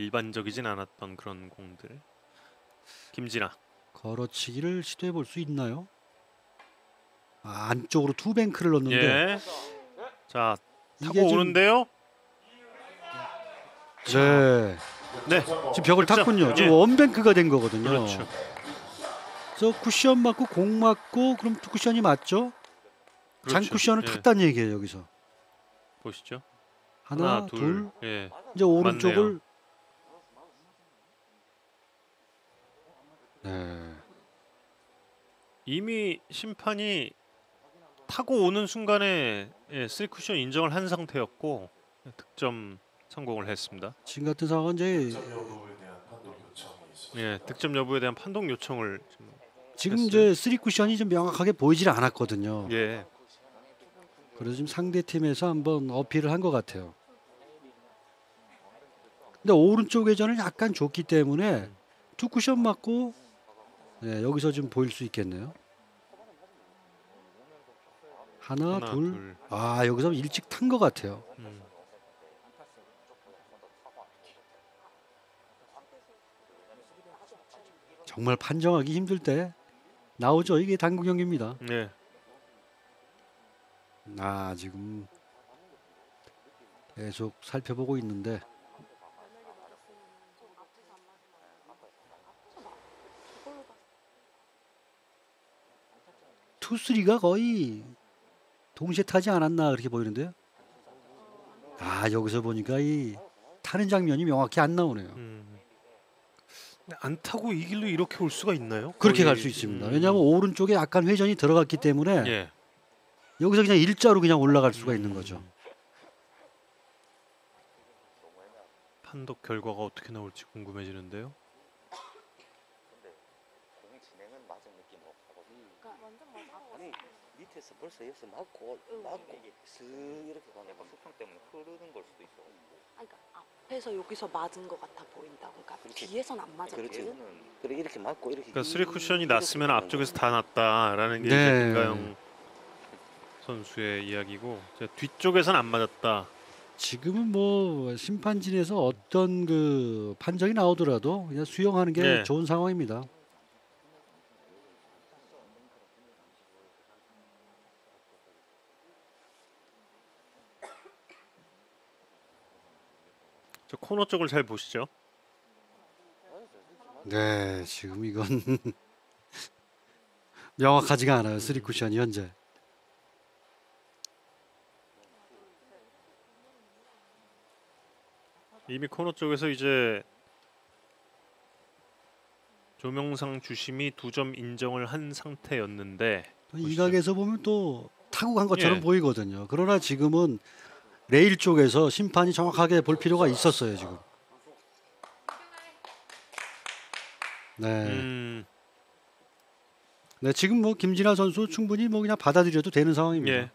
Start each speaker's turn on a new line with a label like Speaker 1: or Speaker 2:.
Speaker 1: 일반적이진 않았던 그런 공들. 김진아.
Speaker 2: 걸어치기를 시도해 볼 수 있나요? 아, 안쪽으로 two bank를 넣는데
Speaker 1: 예. 자 타고 오는데요.
Speaker 2: 네.
Speaker 1: 네.
Speaker 2: 지금 벽을
Speaker 1: 득점.
Speaker 2: 탔군요. 지금
Speaker 1: 예.
Speaker 2: one bank가 된 거거든요.
Speaker 1: 그렇죠.
Speaker 2: 그래서 쿠션 맞고 공 맞고 그럼 two 쿠션이 맞죠? 잔
Speaker 1: 그렇죠.
Speaker 2: 쿠션을
Speaker 1: 예.
Speaker 2: 탔다는 얘기예요 여기서.
Speaker 1: 보시죠.
Speaker 2: 하나, 둘.
Speaker 1: 예.
Speaker 2: 이제 오른쪽을 네.
Speaker 1: 이미 심판이 타고 오는 순간에 예, 쓰리 쿠션 인정을 한 상태였고 득점 성공을 했습니다.
Speaker 2: 지금 같은 상황은 이제
Speaker 1: 예, 득점 여부에 대한 판독 요청을 지금.
Speaker 2: 이제 쓰리 쿠션이 좀 명확하게 보이질 않았거든요.
Speaker 1: 예.
Speaker 2: 그래서 지금 상대 팀에서 한번 어필을 한 것 같아요. 근데 오른쪽 회전을 약간 줬기 때문에 two 쿠션 맞고 네, 여기서 좀 보일 수 있겠네요. 하나,
Speaker 1: 하나,
Speaker 2: 둘.
Speaker 1: 둘.
Speaker 2: 아 여기서 일찍 탄 것 같아요.
Speaker 1: 음.
Speaker 2: 정말 판정하기 힘들 때 나오죠. 이게 당구 경기입니다.
Speaker 1: 예.
Speaker 2: 아 지금 계속 살펴보고 있는데 투쓰리가 거의 동시에 타지 않았나 그렇게 보이는데요. 아 여기서 보니까 이 타는 장면이 명확히 안 나오네요.
Speaker 1: 음. 안 타고 이 길로 이렇게 올 수가 있나요?
Speaker 2: 그렇게 갈 수 있습니다.
Speaker 1: 음.
Speaker 2: 왜냐하면 오른쪽에 약간 회전이 들어갔기 때문에
Speaker 1: 예.
Speaker 2: 여기서 그냥 일자로 그냥 올라갈 수가 있는 거죠.
Speaker 1: 판독 결과가 어떻게 나올지 궁금해지는데요.
Speaker 3: 공이 진행은 맞은 느낌 없고 아니 밑에서 벌써 여기서 맞고 맞고 슥 이렇게 가면 약간 수평 때문에 흐르는 걸 수도 있어
Speaker 4: 그러니까 앞에서 여기서 맞은 것 같아 보인다고. 그러니까
Speaker 3: 그렇지.
Speaker 4: 뒤에선 안.
Speaker 3: 그렇지 그래 이렇게 맞고 이렇게
Speaker 1: 그러니까 쓰리 쿠션이
Speaker 3: 이렇게
Speaker 1: 났으면
Speaker 3: 가는
Speaker 1: 앞쪽에서. 다 났다라는 게
Speaker 2: 네.
Speaker 1: 이제 김가영 선수의 이야기고 이제 뒤쪽에선 안 맞았다.
Speaker 2: 지금은 뭐 심판진에서 어떤 그 판정이 나오더라도 그냥 수용하는 게
Speaker 1: 네.
Speaker 2: 좋은 상황입니다.
Speaker 1: 저 코너 쪽을 잘 보시죠.
Speaker 2: 네, 지금 이건 명확하지가 않아요. 쓰리 쿠션이 현재.
Speaker 1: 이미 코너 쪽에서 이제 조명상 주심이 두 점 인정을 한 상태였는데
Speaker 2: 이
Speaker 1: 보시죠.
Speaker 2: 각에서 보면 또 타고 간 것처럼
Speaker 1: 예.
Speaker 2: 보이거든요. 그러나 지금은 레일 쪽에서 심판이 정확하게 볼 필요가 있었어요, 지금. 네.
Speaker 1: 음,
Speaker 2: 네, 지금 뭐 김진아 선수 충분히 뭐 그냥 받아들여도 되는 상황입니다.
Speaker 1: 예.